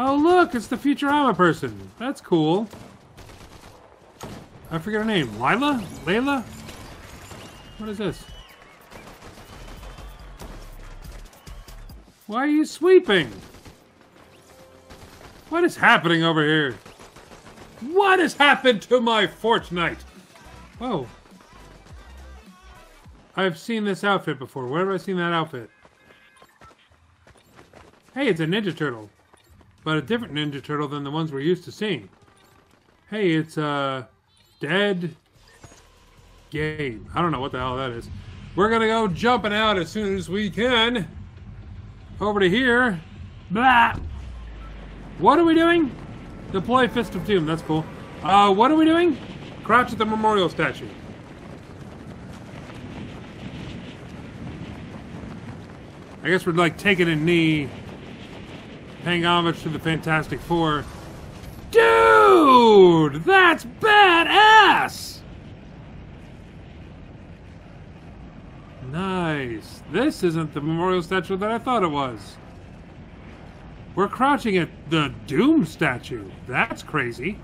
Oh, look, it's the Futurama person. That's cool. I forget her name. Lila? Layla? What is this? Why are you sweeping? What is happening over here? What has happened to my Fortnite? Whoa. I've seen this outfit before. Where have I seen that outfit? Hey, it's a Ninja Turtle. But a different Ninja Turtle than the ones we're used to seeing. Hey, it's a dead game. I don't know what the hell that is. We're gonna go jumping out as soon as we can. Over to here. Blah. What are we doing? Deploy Fist of Doom. That's cool. Uh, what are we doing? Crouch at the memorial statue. I guess we're like taking a knee, paying homage to the Fantastic Four. Dude, that's badass! Nice. This isn't the memorial statue that I thought it was. We're crouching at the Doom statue. That's crazy.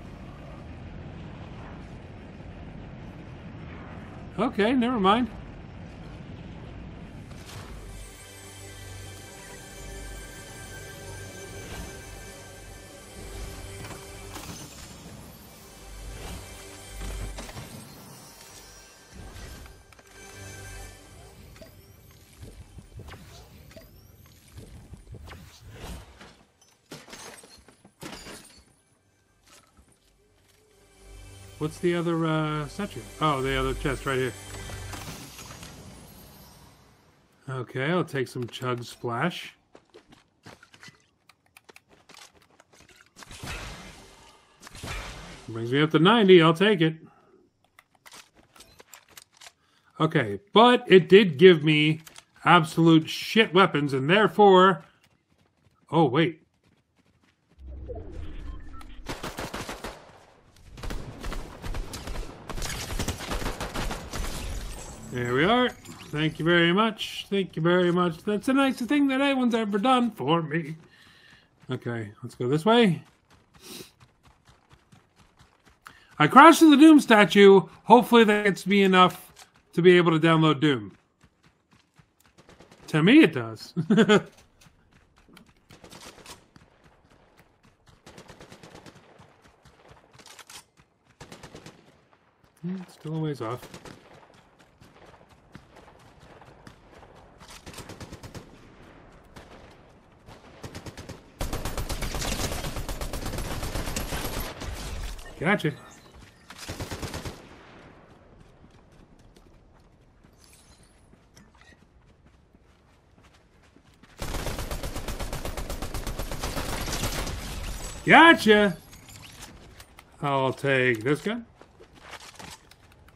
Okay, never mind. What's the other uh, statue? Oh, the other chest right here. Okay, I'll take some Chug Splash. Brings me up to 90, I'll take it. Okay, but it did give me absolute shit weapons, and therefore... Oh, wait. There we are. Thank you very much. Thank you very much. That's the nicest thing that anyone's ever done for me. Okay, let's go this way. I crashed to the Doom statue. Hopefully that gets me enough to be able to download Doom. To me it does. Still a ways off. Gotcha. Gotcha. I'll take this gun.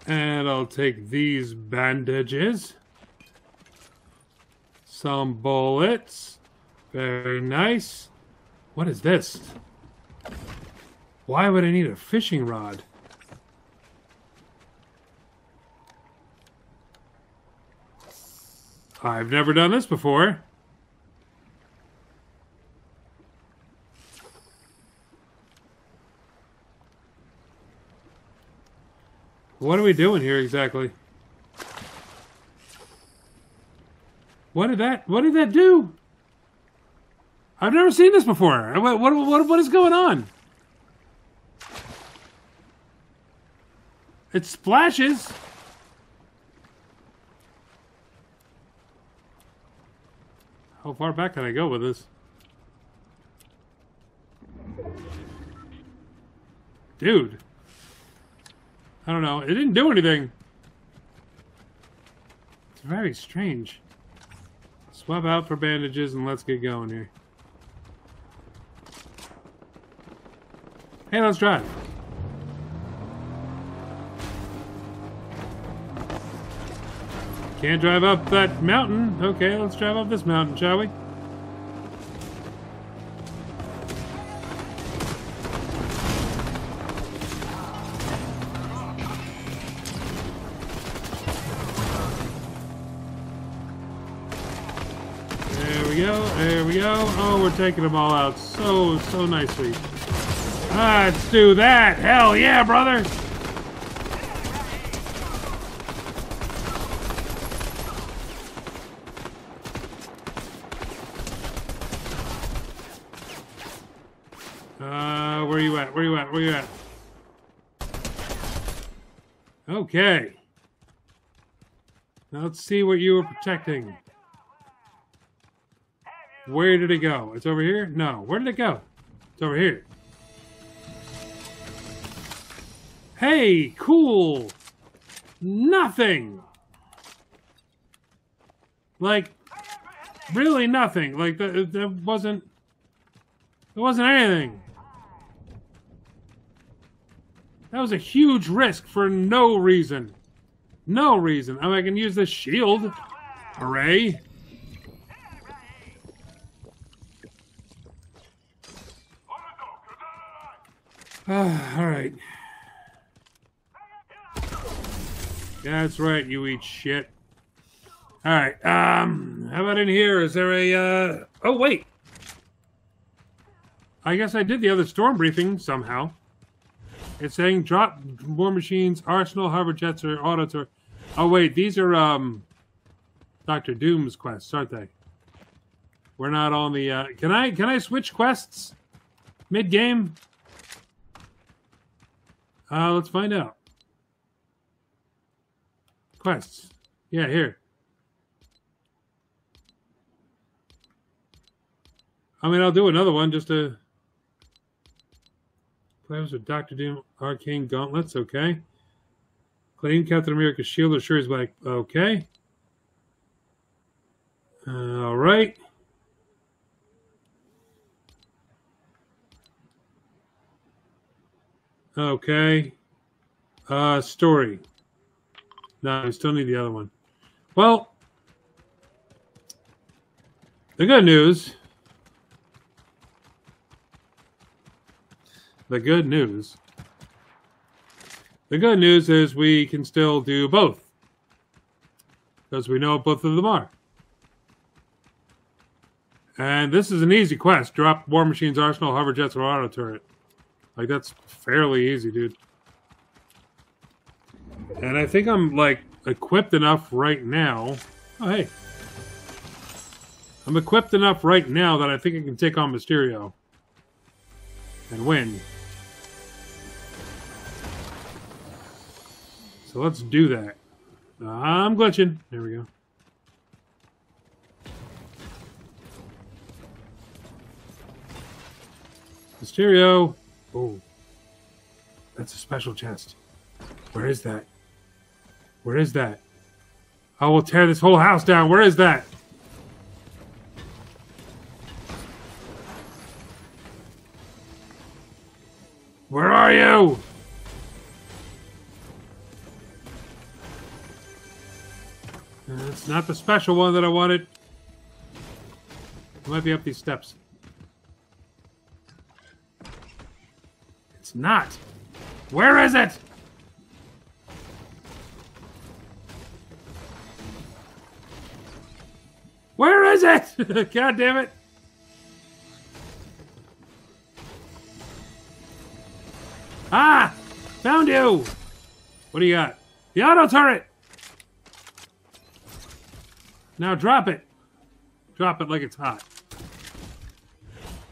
And I'll take these bandages. Some bullets. Very nice. What is this? Why would I need a fishing rod? I've never done this before. What are we doing here exactly? What did that what did that do? I've never seen this before. What what what, what is going on? It splashes. How far back can I go with this? Dude. I don't know. It didn't do anything. It's very strange. Swap out for bandages and let's get going here. Hey, let's drive. Can't drive up that mountain. Okay, let's drive up this mountain, shall we? There we go. There we go. Oh, we're taking them all out so, so nicely. Let's do that. Hell yeah, brother. Uh, where you at? Where you at? Okay. Now let's see what you were protecting. Where did it go? It's over here? No. Where did it go? It's over here. Hey, cool. Nothing. Like, really nothing. Like, that, that wasn't, it wasn't anything. That was a huge risk for no reason. No reason. I I can use this shield. Hooray. Ah, all right. That's right. You eat shit. All right. Um, how about in here? Is there a? Uh... Oh wait. I guess I did the other storm briefing somehow. It's saying drop war machines, arsenal, hover jets, or auto. Oh wait, these are um, Doctor Doom's quests, aren't they? We're not on the. Uh... Can I can I switch quests mid game? Uh, let's find out. Quests. Yeah, here. I mean, I'll do another one just to. Plans with Doctor Doom, Arcane Gauntlets. Okay. Claim Captain America's shield assures like okay. Uh, all right. Okay. Uh, story. No, I still need the other one. Well, the good news. The good news. The good news is we can still do both. Because we know both of them are. And this is an easy quest. Drop War Machine's Arsenal, Hover Jets, or Auto Turret. Like, that's fairly easy, dude. And I think I'm, like, equipped enough right now. Oh, hey. I'm equipped enough right now that I think I can take on Mysterio. And win. So let's do that. I'm glitching. There we go. Mysterio. Oh. That's a special chest. Where is that? Where is that? I will tear this whole house down. Where is that? Where are you? It's not the special one that I wanted. It might be up these steps. It's not. Where is it? Where is it? God damn it. Ah! Found you! What do you got? The auto turret! Now drop it. Drop it like it's hot.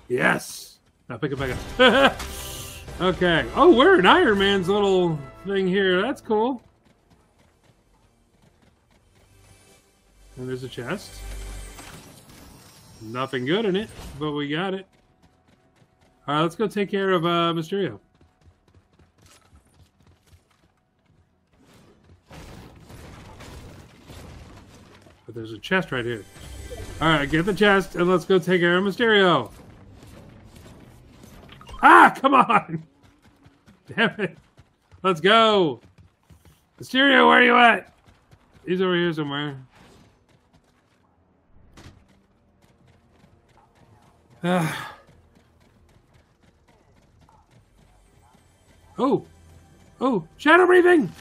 Yes! Now pick it back up. Okay. Oh, we're in Iron Man's little thing here. That's cool. And there's a chest. Nothing good in it, but we got it. All right, let's go take care of uh, Mysterio. There's a chest right here. All right, get the chest and let's go take care of Mysterio. Ah, come on! Damn it. Let's go. Mysterio, where are you at? He's over here somewhere. Ah. Oh! Oh! Shadow breathing!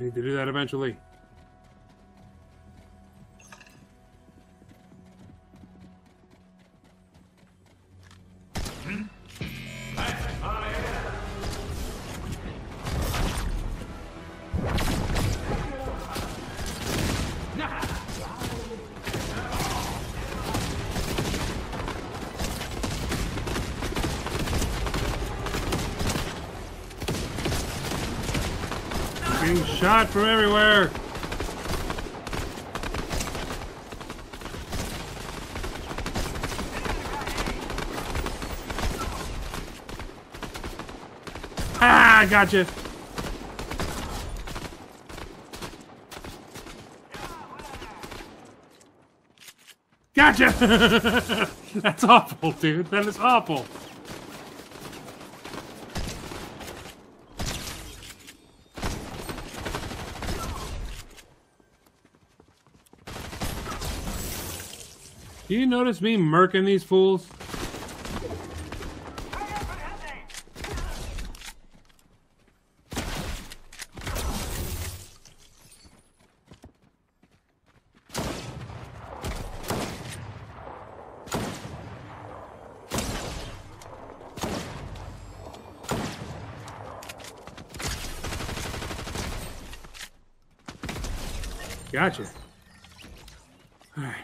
I need to do that eventually. I gotcha. Gotcha! That's awful, dude. That is awful. Do you notice me murking these fools? Gotcha. Alright.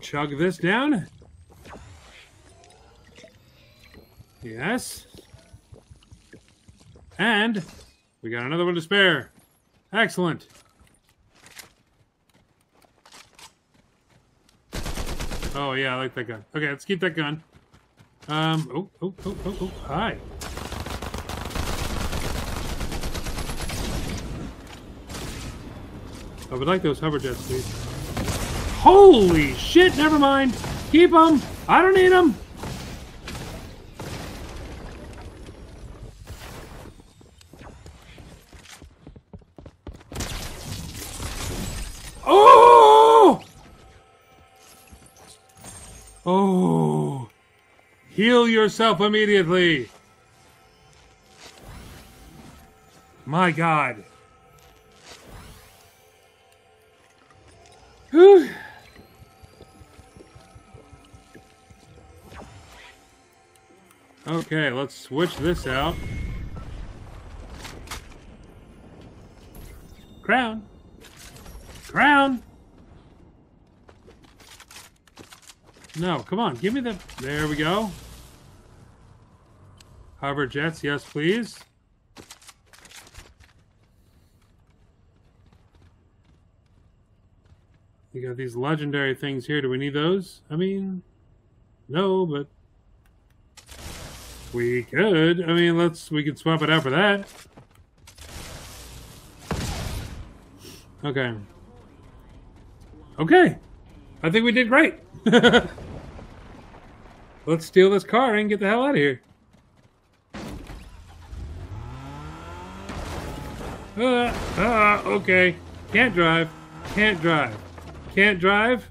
Chug this down. Yes. And we got another one to spare. Excellent. Oh yeah, I like that gun. Okay, let's keep that gun. Um, oh, oh, oh, oh, oh, hi. I would like those hover jets, please. Holy shit, never mind. Keep them. I don't need them. Oh! Oh! Heal yourself immediately. My God. Whew. Okay, let's switch this out. Crown. Crown. No, come on, give me the... There we go. Hover jets, yes please. We got these legendary things here. Do we need those? I mean, no, but we could. I mean, let's, we could swap it out for that. Okay. Okay. I think we did great. let's steal this car and get the hell out of here. Uh, uh, okay. Can't drive. Can't drive. Can't drive?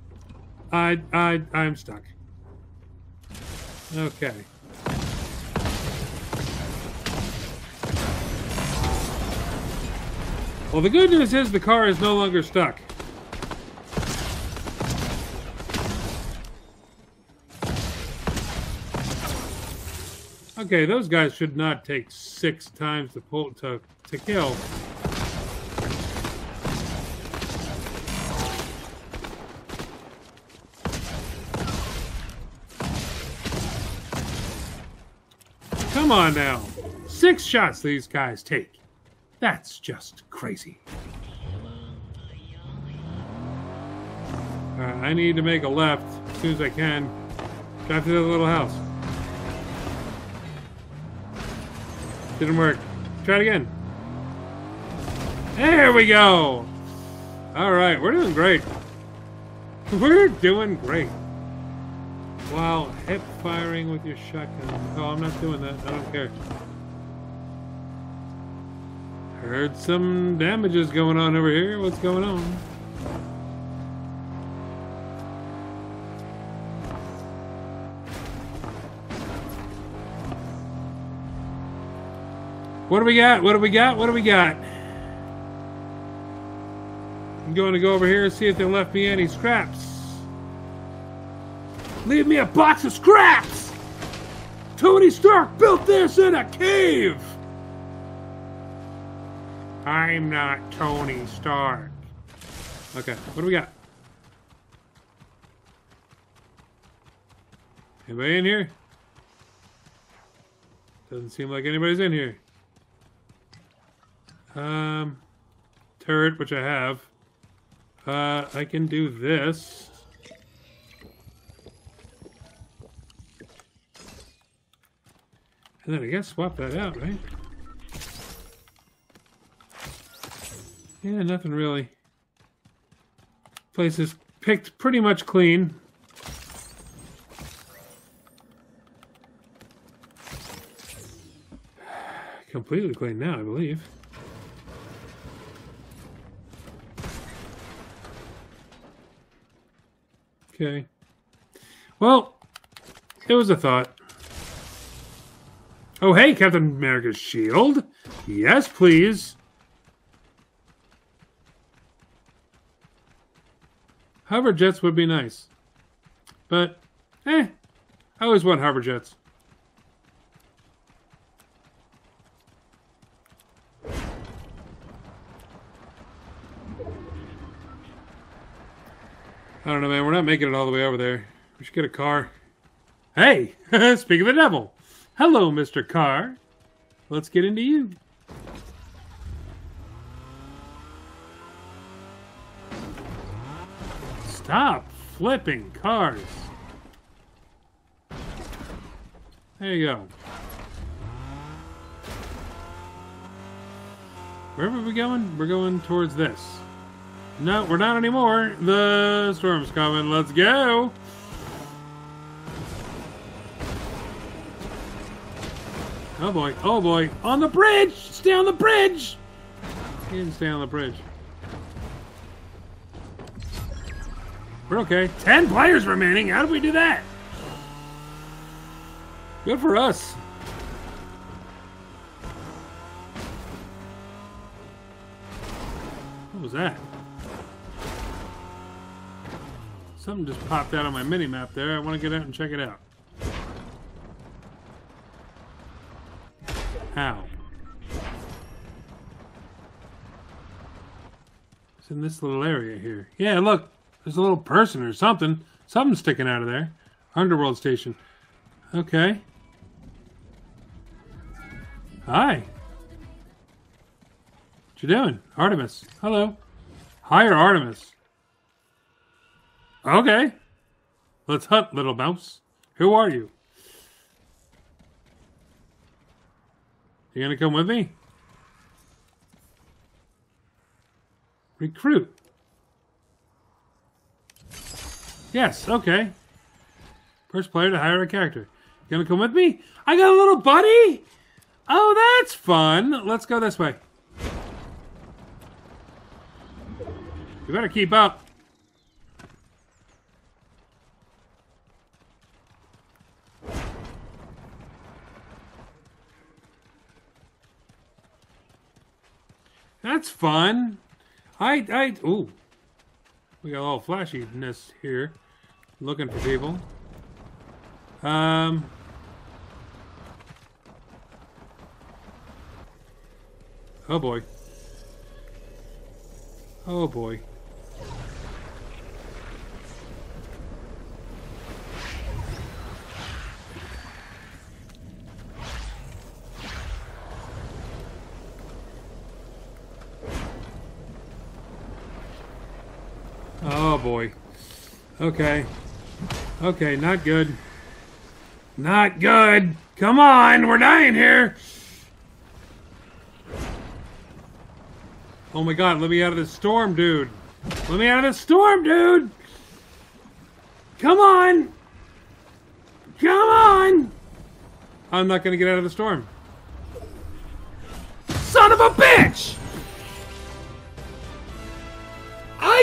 I, I, I'm stuck. Okay. Well, the good news is the car is no longer stuck. Okay, those guys should not take six times to pull to to kill. Come on now. Six shots these guys take. That's just crazy. Uh, I need to make a left as soon as I can. Drive to the little house. Didn't work. Try it again. There we go. All right, we're doing great. We're doing great. While hip firing with your shotgun. Oh, I'm not doing that. I don't care. Heard some damages going on over here. What's going on? What do we got? What do we got? What do we got? I'm going to go over here and see if they left me any scraps. Leave me a box of scraps! Tony Stark built this in a cave! I'm not Tony Stark. Okay, what do we got? Anybody in here? Doesn't seem like anybody's in here. Um, turret, which I have. Uh, I can do this. And then I guess swap that out, right? Yeah, nothing really. Place is picked pretty much clean. Completely clean now, I believe. Okay. Well, it was a thought. Oh, hey, Captain America's shield. Yes, please. Hover jets would be nice. But, eh, I always want hover jets. I don't know, man. We're not making it all the way over there. We should get a car. Hey, speak of the devil. Hello, Mr. Car. Let's get into you. Stop flipping cars. There you go. Wherever we going? We're going towards this. No, we're not anymore. The storm's coming. Let's go. Oh boy. Oh boy. On the bridge! Stay on the bridge! He didn't stay on the bridge. We're okay. Ten players remaining. How did we do that? Good for us. What was that? Something just popped out on my mini map there. I want to get out and check it out. How? It's in this little area here. Yeah, look. There's a little person or something. Something sticking out of there. Underworld station. Okay. Hi. What you doing? Artemis. Hello. Hire Artemis. Okay. Let's hunt, little mouse. Who are you? You gonna come with me? Recruit. Yes, okay. First player to hire a character. You gonna come with me? I got a little buddy? Oh, that's fun. Let's go this way. You better keep up. That's fun. I, I, ooh. We got a little flashiness here. Looking for people. Um. Oh boy. Oh boy. Oh boy. Okay. Okay, not good. Not good. Come on, we're dying here. Oh my god, let me out of this storm, dude. Let me out of this storm, dude. Come on. Come on. I'm not going to get out of the storm. Son of a bitch!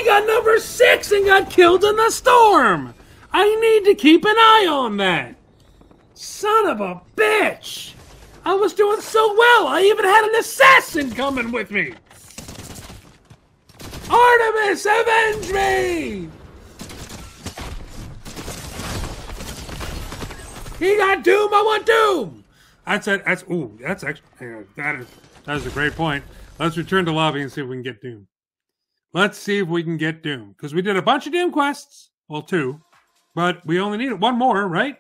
Got number six and got killed in the storm. I need to keep an eye on that. Son of a bitch. I was doing so well. I even had an assassin coming with me. Artemis, avenge me! He got Doom. I want Doom. That's it. That's ooh. That's actually that is that is a great point. Let's return to lobby and see if we can get Doom. Let's see if we can get Doom because we did a bunch of Doom quests. Well, two, but we only needed one more, right?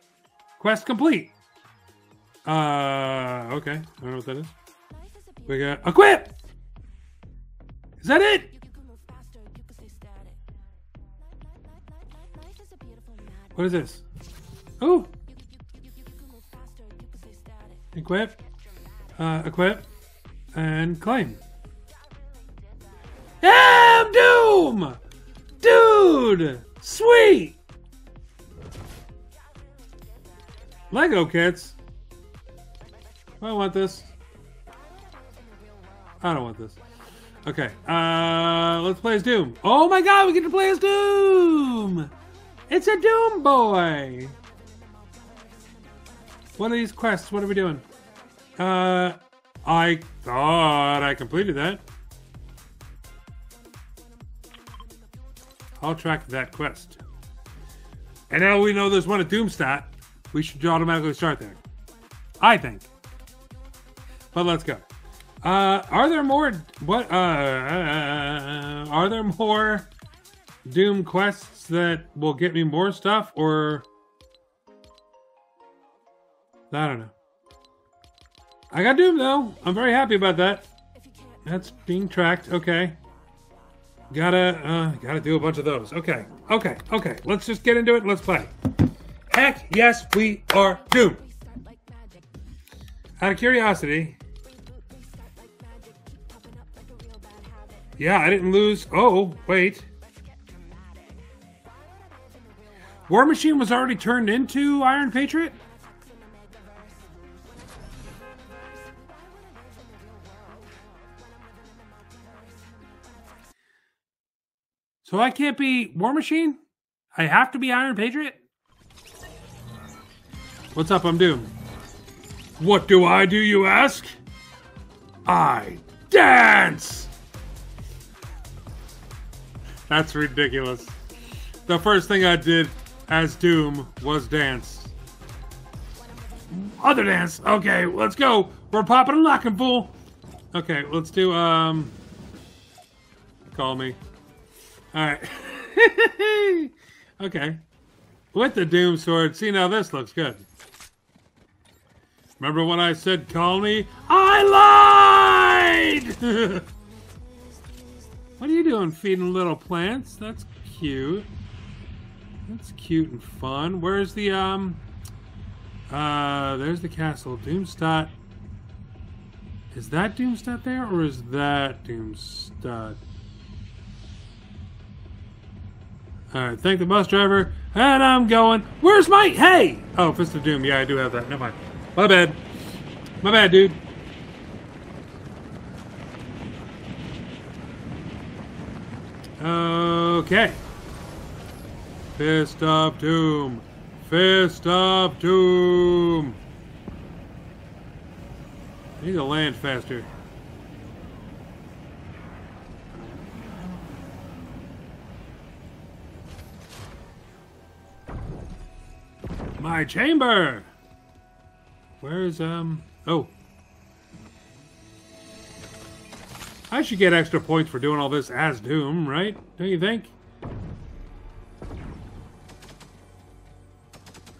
Quest complete. Uh, okay. I don't know what that is. We got equip. Is that it? What is this? Oh! Equip. Uh, equip. And claim. Yeah, Doom! Dude! Sweet! Lego kits. I want this. I don't want this. Okay, uh, let's play as Doom. Oh my god, we get to play as Doom! It's a Doom boy! What are these quests? What are we doing? Uh, I thought I completed that. I'll track that quest. And now we know there's one at Doomstadt. We should automatically start there. I think. But let's go. Uh, are there more? What? Uh, uh, are there more Doom quests that will get me more stuff, or I don't know. I got Doom though. I'm very happy about that. That's being tracked. Okay. Gotta, uh, gotta do a bunch of those. Okay, okay, okay. Let's just get into it. Let's play. Heck yes, we are Doom. Out of curiosity, Yeah, I didn't lose. Oh, wait. War Machine was already turned into Iron Patriot? So I can't be War Machine? I have to be Iron Patriot? What's up? I'm Doom. What do I do, you ask? I dance! That's ridiculous. The first thing I did as Doom was dance. Other dance. Okay, let's go. We're popping and locking, fool. Okay, let's do, um... Call me. Alright. okay. With the Doom Sword. See, now this looks good. Remember when I said call me? I lied! What are you doing feeding little plants? That's cute. That's cute and fun. Where's the, um... Uh, there's the castle. Doomstadt. Is that Doomstadt there, or is that Doomstadt? Alright, thank the bus driver, and I'm going. Where's my... Hey! Oh, Fist of Doom. Yeah, I do have that. Never mind. My bad. My bad, dude. Okay. Fist of Doom. Fist of Doom. I need to land faster. My chamber! Where's, um... Oh. I should get extra points for doing all this as Doom, right? Don't you think?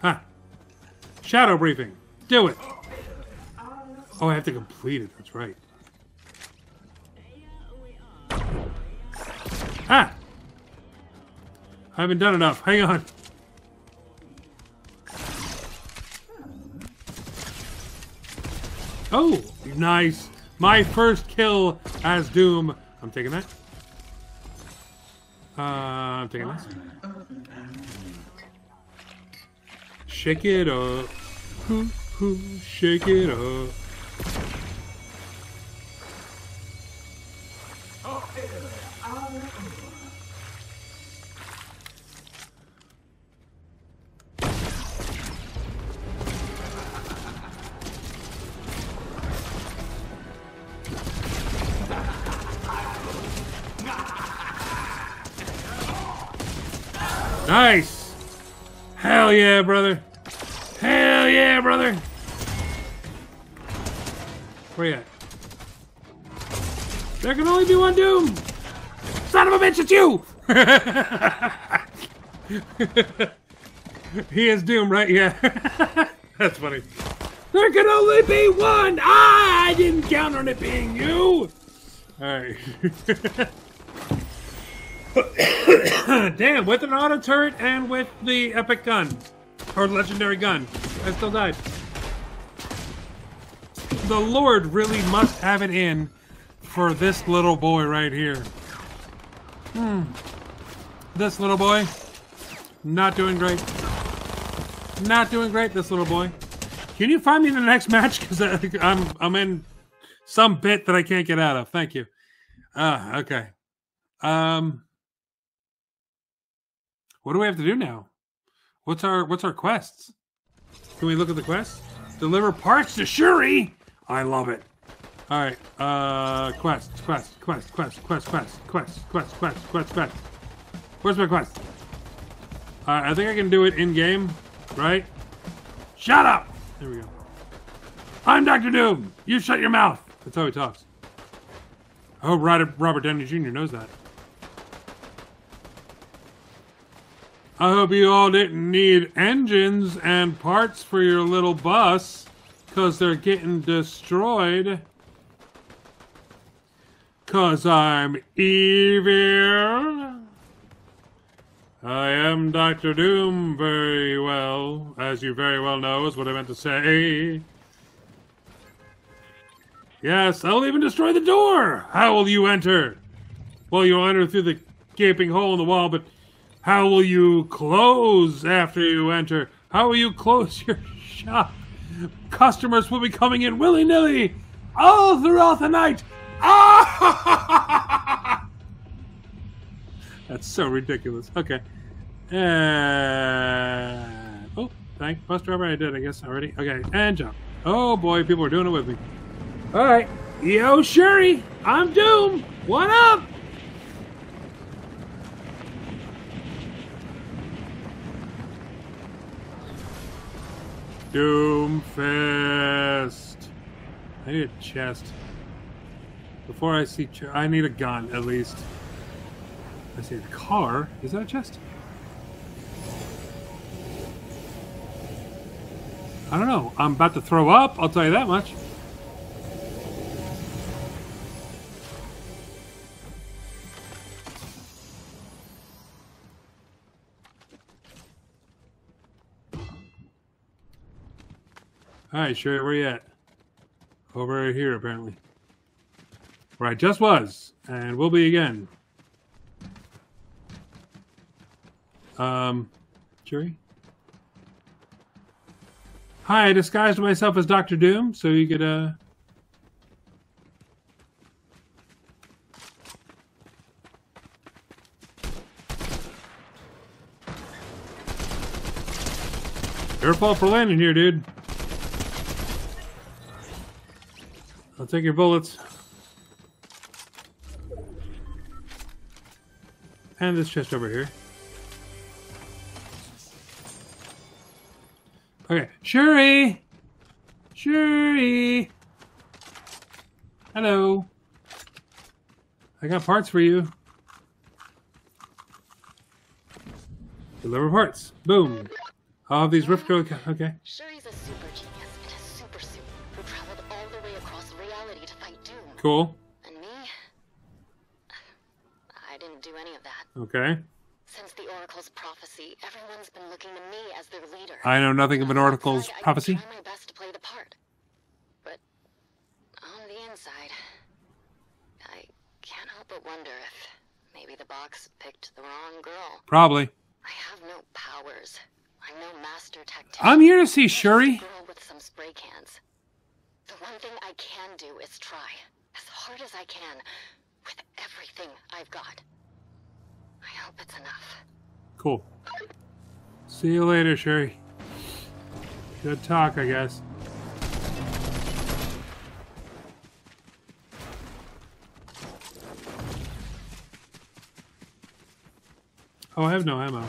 Huh. Shadow briefing. Do it. Oh, I have to complete it. That's right. Ah! I haven't done enough. Hang on. Oh, nice. My first kill as Doom. I'm taking that. Uh, I'm taking this. Shake it up. Shake it up. Yeah, brother! Hell yeah, brother! Where you at? There can only be one Doom! Son of a bitch, it's you! he is Doom, right? Yeah. That's funny. There can only be one! I didn't count on it being you! Alright. Damn, with an auto turret and with the epic gun. Or legendary gun. I still died. The Lord really must have it in for this little boy right here. Hmm. This little boy. Not doing great. Not doing great, this little boy. Can you find me in the next match? Because I'm I'm in some bit that I can't get out of. Thank you. Ah, okay. Um, what do we have to do now? What's our what's our quests? Can we look at the quests? Deliver parts to Shuri. I love it. All right. Uh, quest, quest, quest, quest, quest, quest, quest, quest, quest, quest, quest. Where's my quest? Uh, I think I can do it in game, right? Shut up. There we go. I'm Doctor Doom. You shut your mouth. That's how he talks. I hope Robert Downey Jr. knows that. I hope you all didn't need engines and parts for your little bus because they're getting destroyed. Because I'm evil. I am Doctor Doom very well, as you very well know is what I meant to say. Yes, I'll even destroy the door! How will you enter? Well, you'll enter through the gaping hole in the wall, but how will you close after you enter? How will you close your shop? Customers will be coming in willy-nilly all throughout the night. Ah! That's so ridiculous. Okay. And... Oh, thank bus driver. I did, I guess, already. Okay, and jump. Oh boy, people are doing it with me. All right. Yo, Shuri, I'm Doom. What up? Doomfist. I need a chest. Before I see, I need a gun at least. I see a car. Is that a chest? I don't know. I'm about to throw up. I'll tell you that much. Alright, Shuri, where you at? Over here, apparently. Where I just was, and will be again. Um, Jerry? Hi, I disguised myself as Doctor Doom, so you could, uh... Your for landing here, dude. I'll take your bullets. And this chest over here. Okay, Shuri! Shuri! Hello. I got parts for you. Deliver parts. Boom. All these rift code. Okay. Shuri's a super Cool. And me? I didn't do any of that. Okay. Since the Oracle's prophecy, everyone's been looking to me as their leader. I know nothing of an Oracle's I, I prophecy. try my best to play the part. But on the inside, I can't help but wonder if maybe the box picked the wrong girl. Probably. I have no powers. I'm no master tactician. I'm here to see I'm just a Shuri. with some spray cans. The one thing I can do is try as hard as I can with everything I've got. I hope it's enough. Cool. See you later, Sherry. Good talk, I guess. Oh, I have no ammo.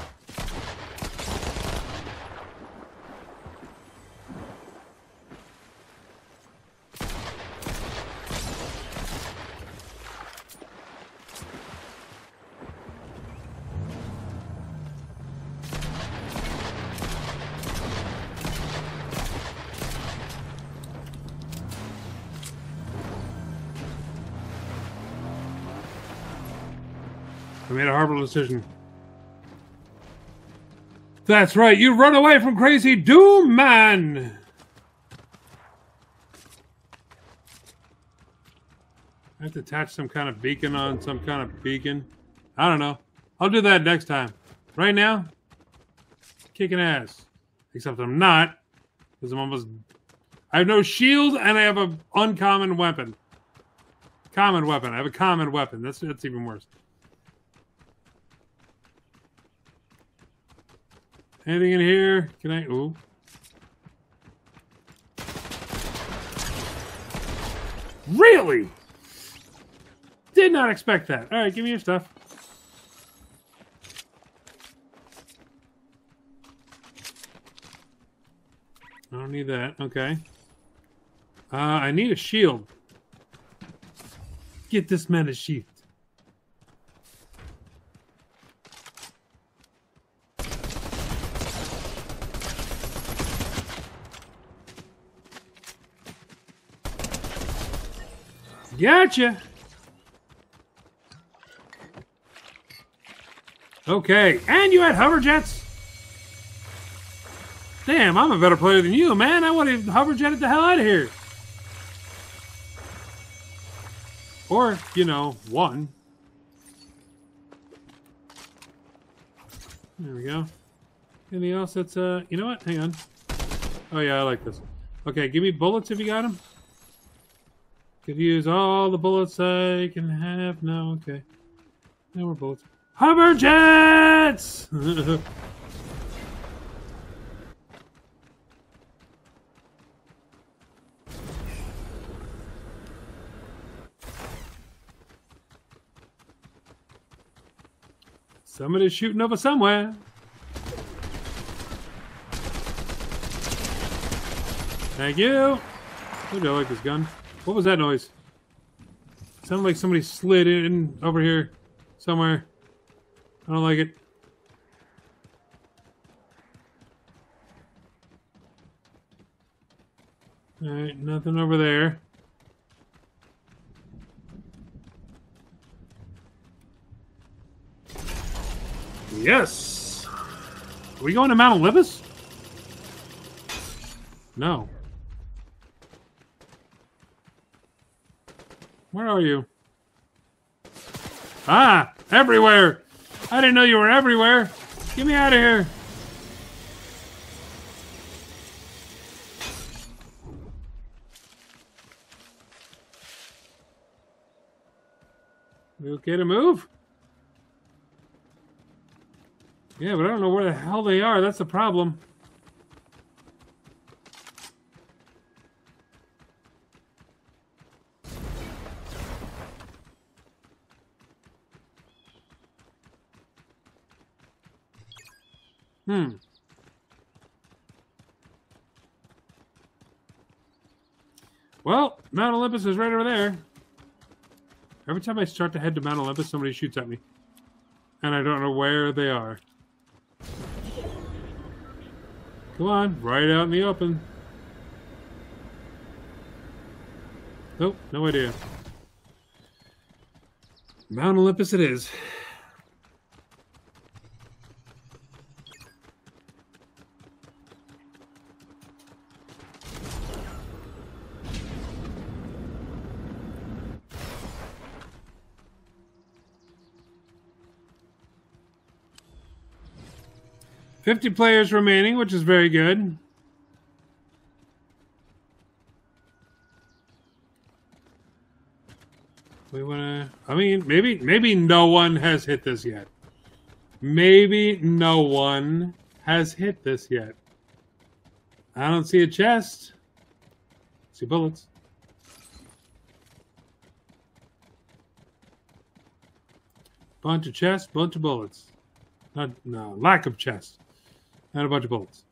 Horrible decision. That's right, you run away from crazy Doom Man! I have to attach some kind of beacon on some kind of beacon. I don't know. I'll do that next time. Right now, kicking ass. Except I'm not, because I'm almost. I have no shield and I have a uncommon weapon. Common weapon. I have a common weapon. That's that's even worse. Anything in here? Can I? Ooh. Really? Did not expect that. All right, give me your stuff. I don't need that. Okay. Uh, I need a shield. Get this man a shield. Gotcha. Okay, and you had hover jets? Damn, I'm a better player than you, man. I would have hover jetted the hell out of here. Or, you know, one. There we go. Anything else that's, uh, you know what? Hang on. Oh, yeah, I like this. Okay, give me bullets if you got them. Could use all the bullets I can have. No, okay. No more bullets. Hover jets! Somebody's shooting over somewhere. Thank you. I like this gun. What was that noise? Sounded like somebody slid in over here somewhere. I don't like it. Alright, nothing over there. Yes! Are we going to Mount Olympus? No. Where are you? Ah! Everywhere! I didn't know you were everywhere! Get me out of here! We okay to move? Yeah, but I don't know where the hell they are. That's the problem. Hmm. Well, Mount Olympus is right over there. Every time I start to head to Mount Olympus, somebody shoots at me. And I don't know where they are. Come on, right out in the open. Nope, no idea. Mount Olympus it is. Fifty players remaining, which is very good. We wanna I mean maybe maybe no one has hit this yet. Maybe no one has hit this yet. I don't see a chest. see bullets. Bunch of chests, bunch of bullets. Not no lack of chests. And a bunch of bullets.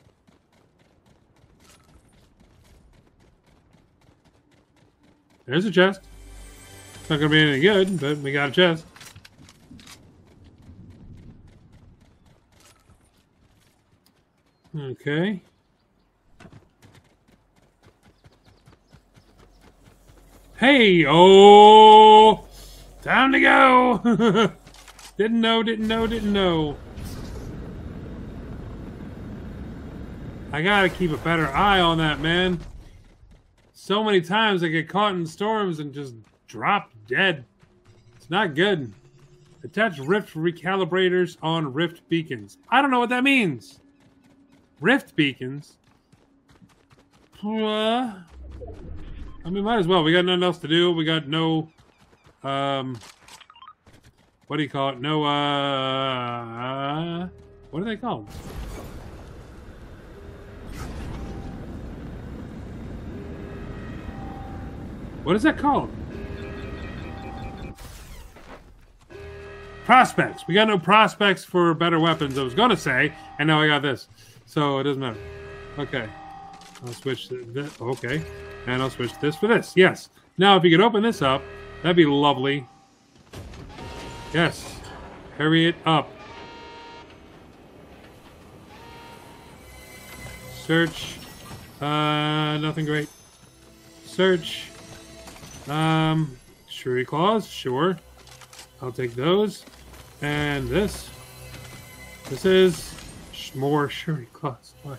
There's a chest. It's not going to be any good, but we got a chest. Okay. Hey, oh, time to go. Didn't know, didn't know, didn't know. I gotta keep a better eye on that, man. So many times I get caught in storms and just drop dead. It's not good. Attach rift recalibrators on rift beacons. I don't know what that means. Rift beacons? Uh, I mean, might as well. We got nothing else to do. We got no, um, what do you call it? No, uh, what are they called? What is that called? Prospects. We got no prospects for better weapons, I was going to say, and now I got this. So it doesn't matter. Okay. I'll switch this. Okay. And I'll switch this for this. Yes. Now, if you could open this up, that'd be lovely. Yes. Hurry it up. Search. Uh, nothing great. Search. Um, Shuri Claws, sure. I'll take those. And this. This is more Shuri Claws. Why?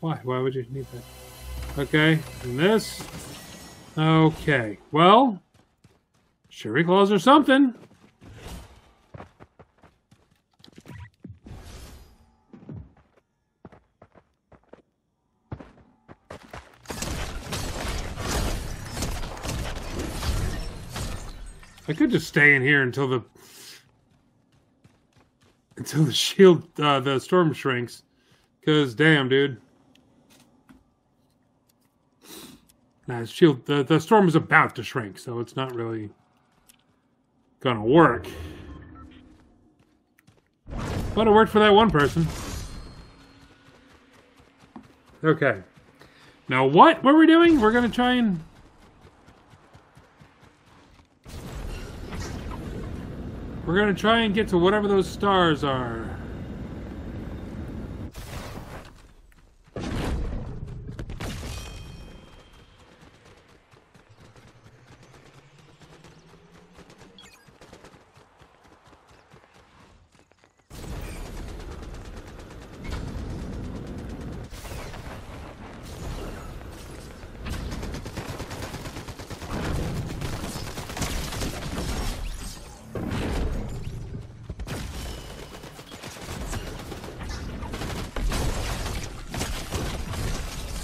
Why? Why would you need that? Okay, and this. Okay, well, Shuri Claws or something. I could just stay in here until the until the shield, uh, the storm shrinks. Cause damn, dude. Nah, shield. The the storm is about to shrink, so it's not really gonna work. But it worked for that one person. Okay. Now what were we doing? We're gonna try and We're gonna try and get to whatever those stars are.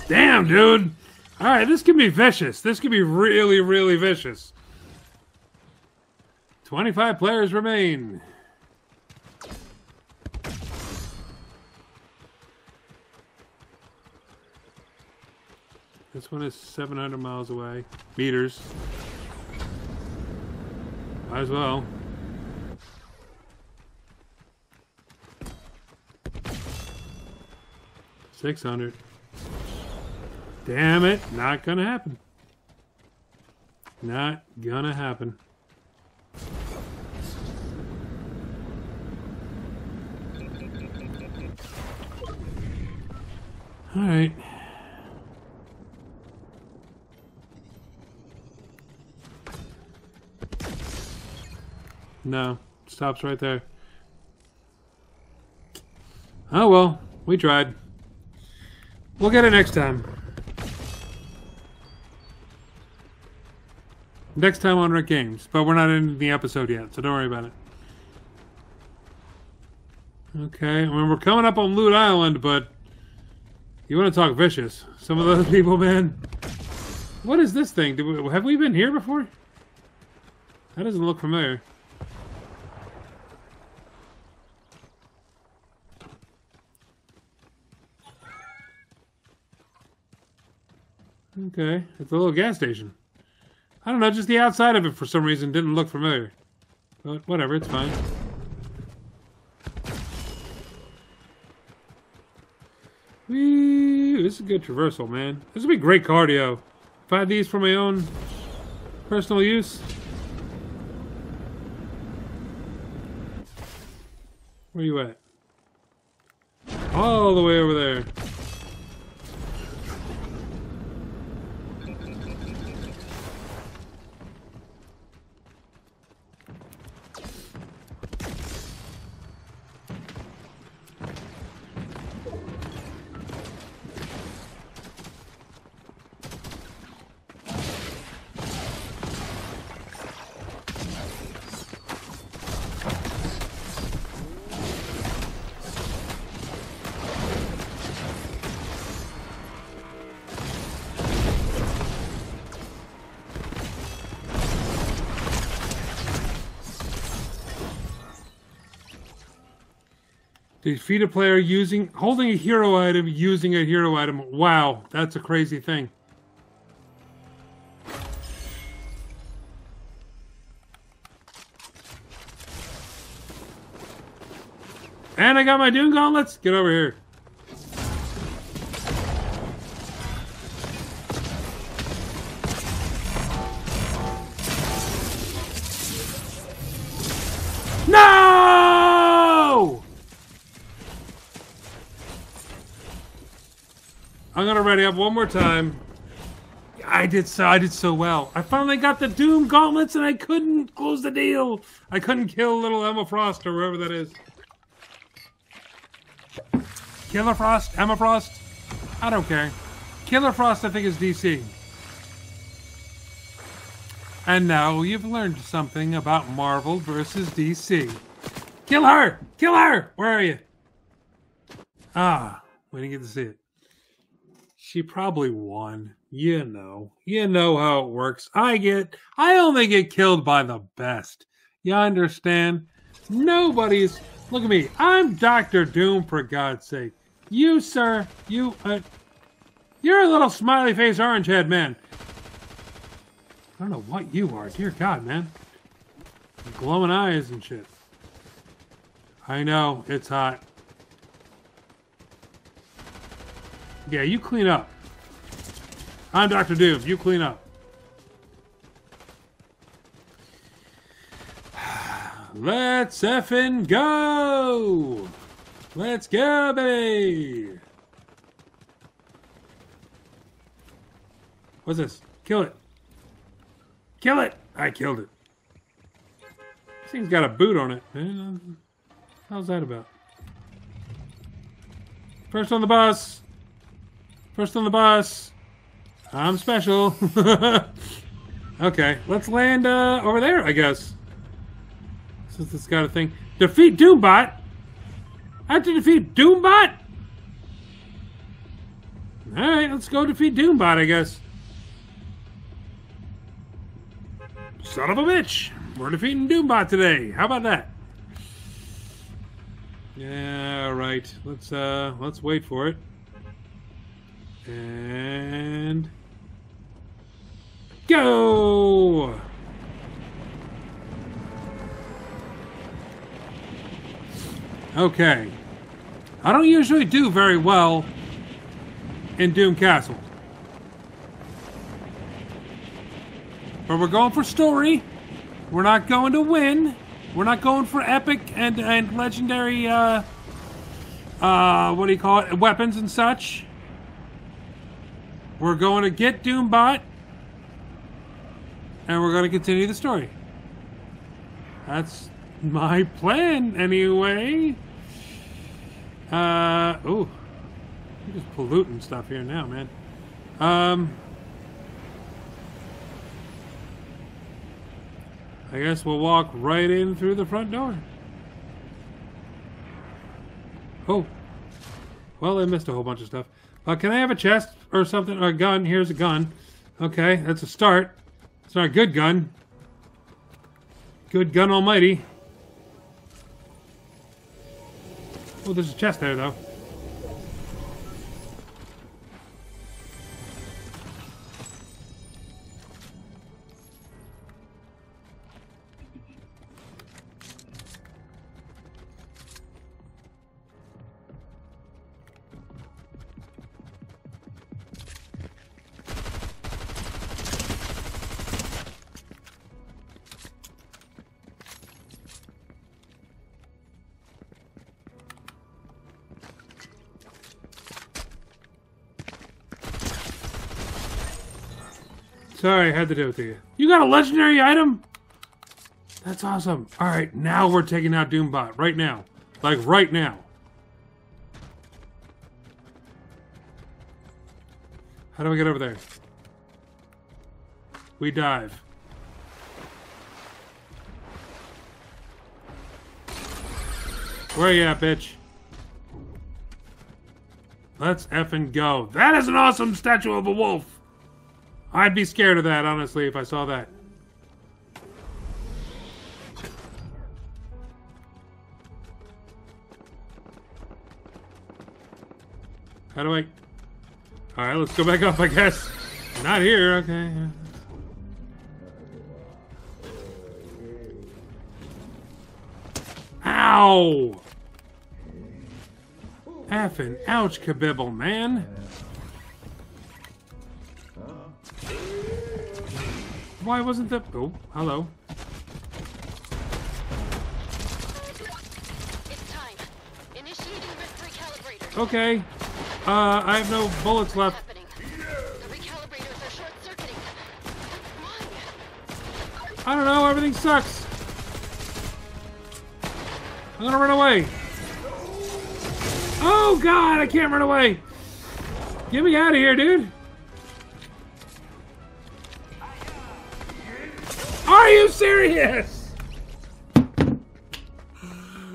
Damn, dude. This can be vicious. This can be really, really vicious. 25 players remain. This one is 700 miles away. Meters. Might as well. Six hundred. Damn it. Not gonna happen. Not gonna happen. Alright. No. Stops right there. Oh well. We tried. We'll get it next time. Next time on Rick Games, but we're not in the episode yet, so don't worry about it. Okay, I mean, we're coming up on Loot Island, but you want to talk vicious. Some of those people, man. What is this thing? We, have we been here before? That doesn't look familiar. Okay, it's a little gas station. I don't know, just the outside of it for some reason didn't look familiar. But whatever, it's fine. Whee! This is a good traversal, man. This would be great cardio. If I had these for my own personal use. Where you at? All the way over there. Defeat a player using holding a hero item using a hero item. Wow, that's a crazy thing. And I got my Doom Gauntlets. Get over here. I'm gonna ready up one more time. I did so I did so well. I finally got the Doom Gauntlets and I couldn't close the deal. I couldn't kill little Emma Frost or wherever that is. Killer Frost? Emma Frost? I don't care. Killer Frost, I think, is DC. And now you've learned something about Marvel versus DC. Kill her! Kill her! Where are you? Ah, we didn't get to see it. She probably won. You know. You know how it works. I get, I only get killed by the best. You understand? Nobody's, look at me. I'm Doctor Doom, for God's sake. You, sir, you, uh, you're a little smiley face orange head man. I don't know what you are. Dear God, man. Glowing eyes and shit. I know, it's hot. Yeah, you clean up. I'm Dr. Doom. You clean up. Let's effing go! Let's go, baby! What's this? Kill it. Kill it! I killed it. This thing's got a boot on it. Man, how's that about? First on the bus. First on the bus. I'm special. okay, let's land uh, over there, I guess. Since it's got a thing. Defeat Doombot? I have to defeat Doombot? Alright, let's go defeat Doombot, I guess. Son of a bitch! We're defeating Doombot today. How about that? Yeah, right. Let's uh let's wait for it. And go! Okay. I don't usually do very well in Doom Castle. But we're going for story. We're not going to win. We're not going for epic and, and legendary, uh, uh, what do you call it, weapons and such. We're going to get Doombot. And we're going to continue the story. That's my plan, anyway. Uh, ooh. I'm just polluting stuff here now, man. Um... I guess we'll walk right in through the front door. Oh. Well, I missed a whole bunch of stuff. Uh, can I have a chest or something? Or a gun? Here's a gun. Okay, that's a start. It's not a good gun. Good gun almighty. Oh, there's a chest there, though. Had to do it to you. You got a legendary item? That's awesome. Alright, now we're taking out Doombot. Right now. Like, right now. How do we get over there? We dive. Where are you at, bitch? Let's effing go. That is an awesome statue of a wolf! I'd be scared of that, honestly, if I saw that. How do I... Alright, let's go back up, I guess. Not here, okay. Ow! Effing ouch, kabibble, man. Why wasn't the... Oh, hello. It's time. Initiating rift recalibrators. Okay. Uh, I have no bullets left. Happening. The recalibrators are short-circuiting. Why? I don't know, everything sucks. I'm gonna run away. Oh god, I can't run away. Get me out of here, dude. Serious?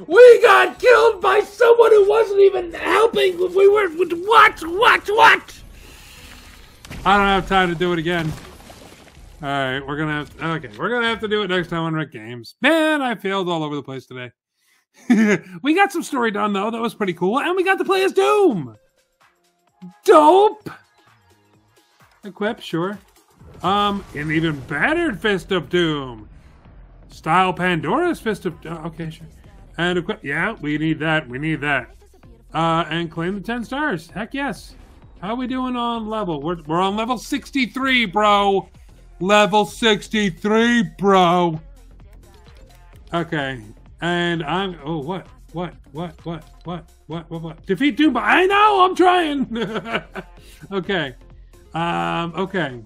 We got killed by someone who wasn't even helping. We were what? What? What? I don't have time to do it again. All right, we're gonna have okay. We're gonna have to do it next time on Rick Games. Man, I failed all over the place today. we got some story done though. That was pretty cool, and we got to play as Doom. Dope. Equip, sure. Um, an even battered Fist of Doom. Style Pandora's Fist of... Oh, okay, sure. And. Yeah, we need that. We need that. Uh, and claim the 10 stars. Heck yes. How we doing on level? We're, we're on level 63, bro. Level 63, bro. Okay. And I'm... Oh, what? What? What? What? What? What? What? What? Defeat Doomba. I know. I'm trying. okay. Um, okay.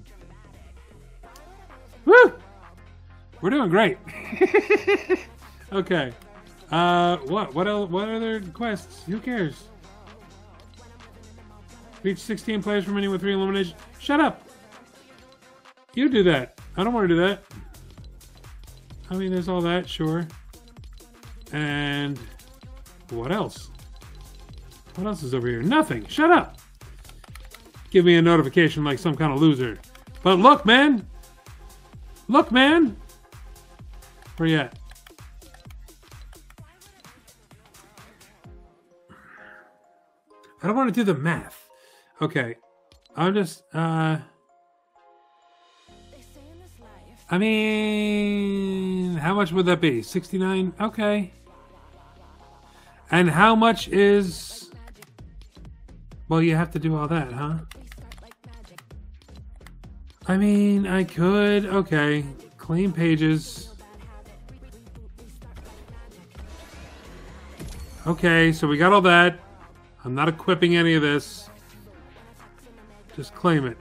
Woo! We're doing great. okay. Uh. What? What else? What other quests? Who cares? Reach 16 players anyone with three elimination. Shut up. You do that. I don't want to do that. I mean, there's all that, sure. And what else? What else is over here? Nothing. Shut up. Give me a notification like some kind of loser. But look, man. Look, man. Where you at? I don't want to do the math. Okay. I'm just, uh... I mean, how much would that be? 69? Okay. And how much is. Well, you have to do all that, huh? I mean, I could. Okay. Clean pages. Okay, so we got all that. I'm not equipping any of this. Just claim it.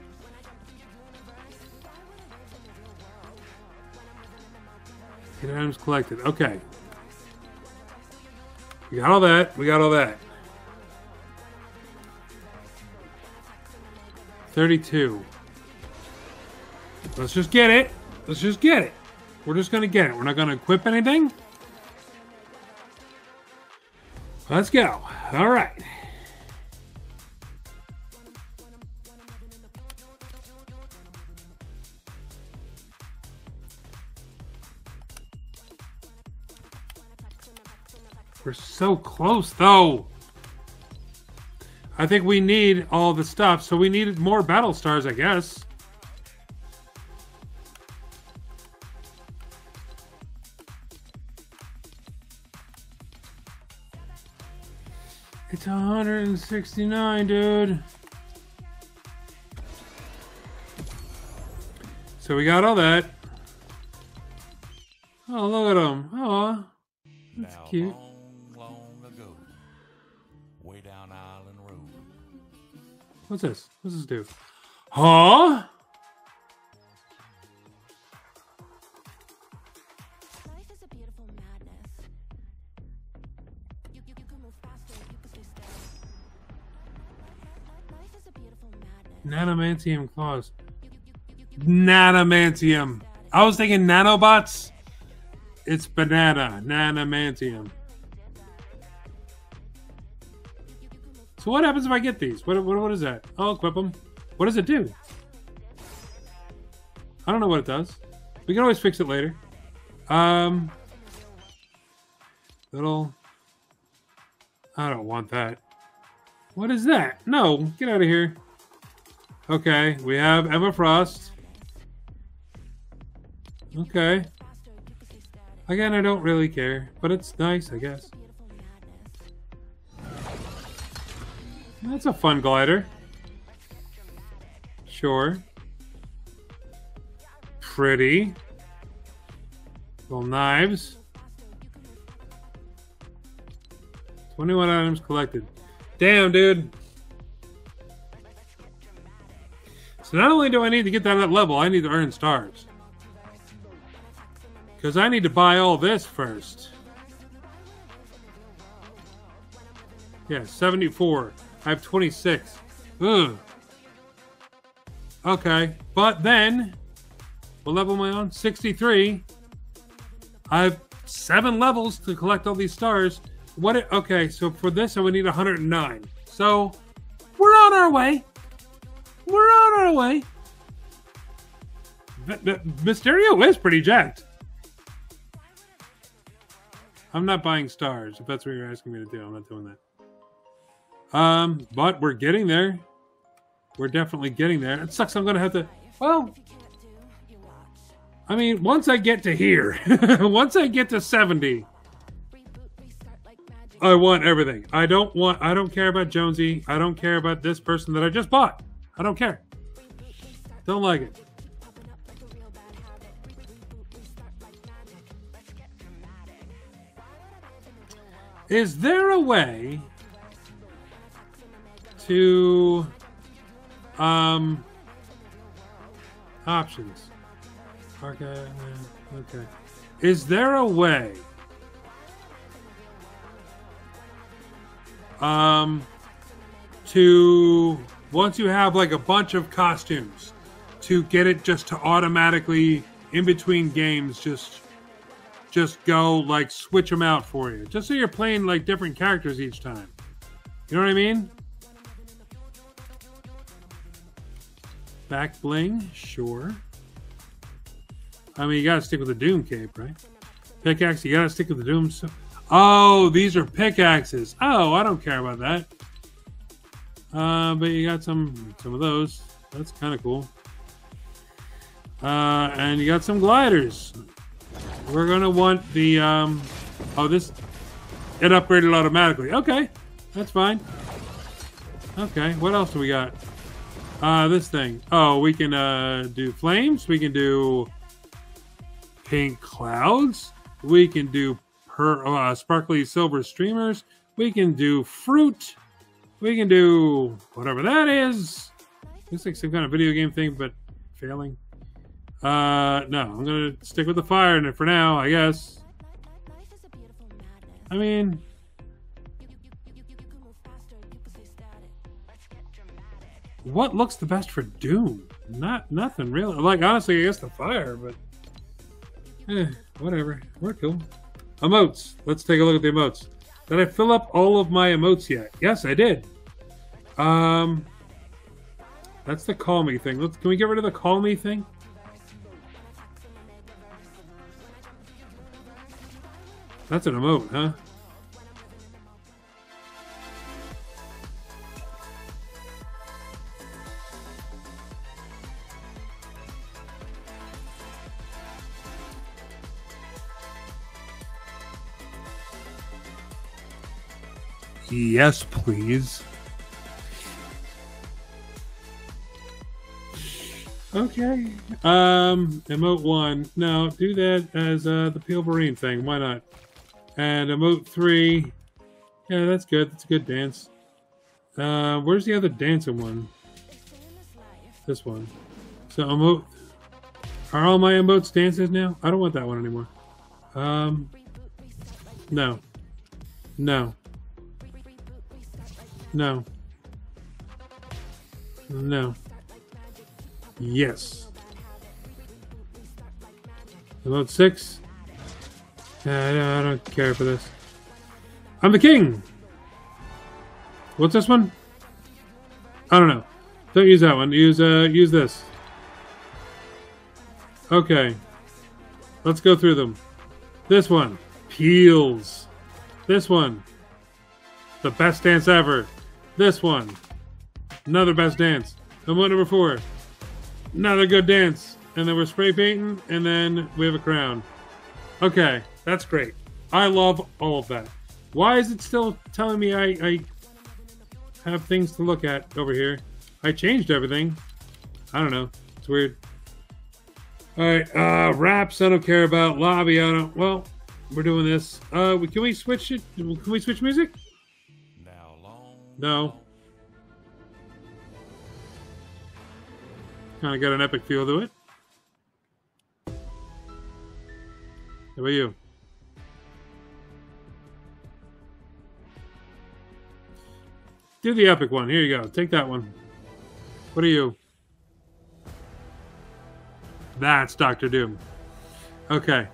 Eight items collected. Okay. We got all that. We got all that. 32. Let's just get it. Let's just get it. We're just going to get it. We're not going to equip anything. Let's go. All right. We're so close, though. I think we need all the stuff, so we needed more battle stars, I guess. It's 169, dude. So we got all that. Oh, look at him. Oh, that's now, cute. Long, long ago, way down Island Road. What's this? What's this do? Huh? Nanomantium claws. Nanomantium. I was thinking nanobots. It's banana. Nanomantium. So what happens if I get these? What, what, what is that? I'll equip them. What does it do? I don't know what it does. We can always fix it later. Um, little. I don't want that. What is that? No, get out of here. Okay, we have Emma Frost. Okay. Again, I don't really care, but it's nice, I guess. That's a fun glider. Sure. Pretty. Little knives. 21 items collected. Damn, dude. So not only do I need to get down that level, I need to earn stars. Because I need to buy all this first. Yeah, 74. I have 26. Ugh. Okay, but then, what level am I on? 63. I have seven levels to collect all these stars. What? It, okay, so for this, I would need 109. So, we're on our way. We're on our way. Mysterio is pretty jacked. I'm not buying stars. If that's what you're asking me to do, I'm not doing that. Um, but we're getting there. We're definitely getting there. It sucks. I'm gonna have to. Well, I mean, once I get to here, once I get to 70, I want everything. I don't want. I don't care about Jonesy. I don't care about this person that I just bought. I don't care. Don't like it. Is there a way to um options? Okay, okay. Is there a way um to once you have like a bunch of costumes to get it just to automatically in between games just just go like switch them out for you. Just so you're playing like different characters each time. You know what i mean? Back bling sure. I mean you gotta stick with the doom cape right? Pickaxe you gotta stick with the doom so- oh these are pickaxes. Oh i don't care about that uh, but you got some some of those. That's kind of cool. Uh, and you got some gliders. We're gonna want the um. Oh, this it upgraded automatically. Okay, that's fine. Okay, what else do we got? Uh, this thing. Oh, we can uh do flames. We can do pink clouds. We can do per uh, sparkly silver streamers. We can do fruit. We can do whatever that is. Looks like some kind of video game thing, but failing. Uh, no, I'm gonna stick with the fire in it for now, I guess. I mean, what looks the best for Doom? Not nothing really. Like honestly, I guess the fire, but eh, whatever. We're cool. Emotes. Let's take a look at the emotes. Did I fill up all of my emotes yet? Yes, I did. Um, that's the call me thing. Let's. Can we get rid of the call me thing? That's an emote, huh? Yes, please. Okay. Um, emote one. No, do that as uh, the Peel Marine thing. Why not? And emote three. Yeah, that's good. That's a good dance. Uh, where's the other dancing one? This one. So emote. Are all my emotes dances now? I don't want that one anymore. Um. No. No. No. No. Yes. About six. Don't- I don't care for this. I'm the king. What's this one? I don't know. Don't use that one. Use uh use this. Okay. Let's go through them. This one. Peels. This one. The best dance ever. This one. Another best dance. And one number four. Another good dance. And then we're spray painting, and then we have a crown. Okay, that's great. I love all of that. Why is it still telling me I, I have things to look at over here? I changed everything. I don't know. It's weird. All right, uh, raps I don't care about. Lobby I don't. Well, we're doing this. Uh, can we switch it? Can we switch music? Now long. No. Kind of got an epic feel to it. How about you? Do the epic one. Here you go. Take that one. What are you? That's Doctor Doom. Okay.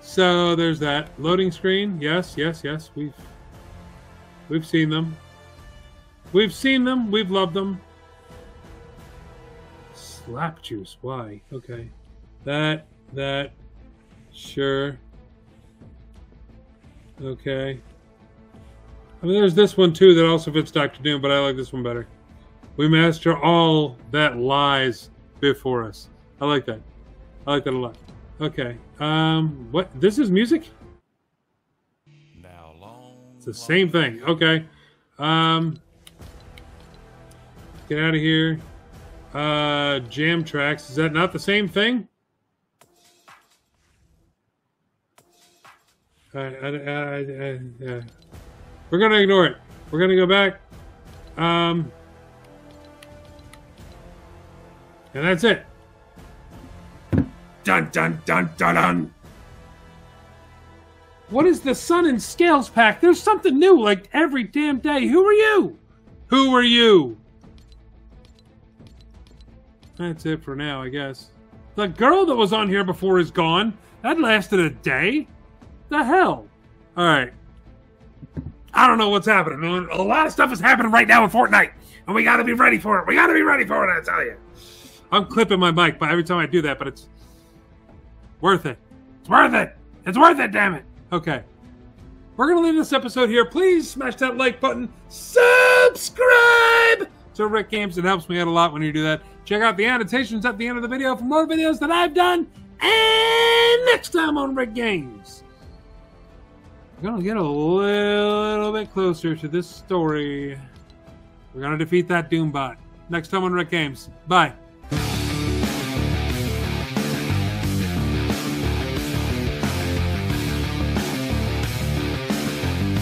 So there's that loading screen. Yes, yes, yes. We've we've seen them. We've seen them. We've loved them. Slap juice. Why? Okay. That that sure. Okay. I mean, there's this one too that also fits Doctor Doom, but I like this one better. We master all that lies before us. I like that. I like that a lot. Okay. Um, what? This is music. Now long. It's the same thing. Okay. Um, get out of here. Uh, jam tracks. Is that not the same thing? I, I, I, we're gonna ignore it. We're gonna go back. Um, and that's it. Dun dun dun dun dun. What is the Sun and Scales pack? There's something new like every damn day. Who are you? Who are you? That's it for now, I guess. The girl that was on here before is gone. That lasted a day. The hell? All right. I don't know what's happening. man. A lot of stuff is happening right now in Fortnite, and we got to be ready for it. We got to be ready for it. I tell you. I'm clipping my mic, but every time I do that, but it's worth it. It's worth it. It's worth it. Damn it. Okay. We're gonna leave this episode here. Please smash that like button. Subscribe to Rick Games. It helps me out a lot when you do that. Check out the annotations at the end of the video for more videos that I've done. And next time on Rick Games, we're gonna get a little bit closer to this story. We're gonna defeat that Doombot. Next time on Rick Games. Bye.